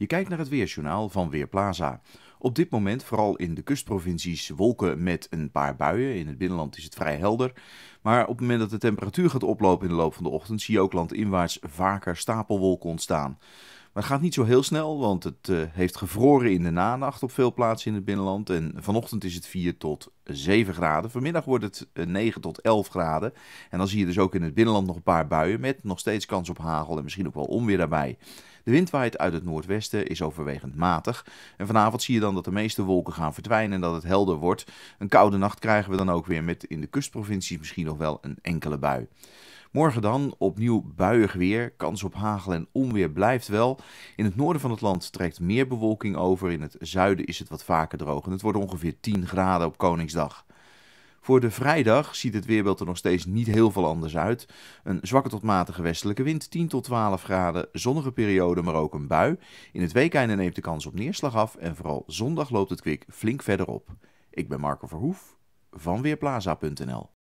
Je kijkt naar het weersjournaal van Weerplaza. Op dit moment vooral in de kustprovincies wolken met een paar buien. In het binnenland is het vrij helder. Maar op het moment dat de temperatuur gaat oplopen in de loop van de ochtend zie je ook landinwaarts vaker stapelwolken ontstaan. Maar het gaat niet zo heel snel, want het uh, heeft gevroren in de nanacht op veel plaatsen in het binnenland. En vanochtend is het 4 tot 7 graden. Vanmiddag wordt het 9 eh, tot 11 graden. En dan zie je dus ook in het binnenland nog een paar buien met nog steeds kans op hagel en misschien ook wel onweer daarbij. De wind waait uit het noordwesten, is overwegend matig. En vanavond zie je dan dat de meeste wolken gaan verdwijnen en dat het helder wordt. Een koude nacht krijgen we dan ook weer met in de kustprovincies misschien nog wel een enkele bui. Morgen dan opnieuw buiig weer. Kans op hagel en onweer blijft wel. In het noorden van het land trekt meer bewolking over. In het zuiden is het wat vaker droog. En het wordt ongeveer 10 graden op Koningsdag. Voor de vrijdag ziet het weerbeeld er nog steeds niet heel veel anders uit. Een zwakke tot matige westelijke wind, 10 tot 12 graden, zonnige periode, maar ook een bui. In het weekende neemt de kans op neerslag af en vooral zondag loopt het kwik flink verder op. Ik ben Marco Verhoef van Weerplaza.nl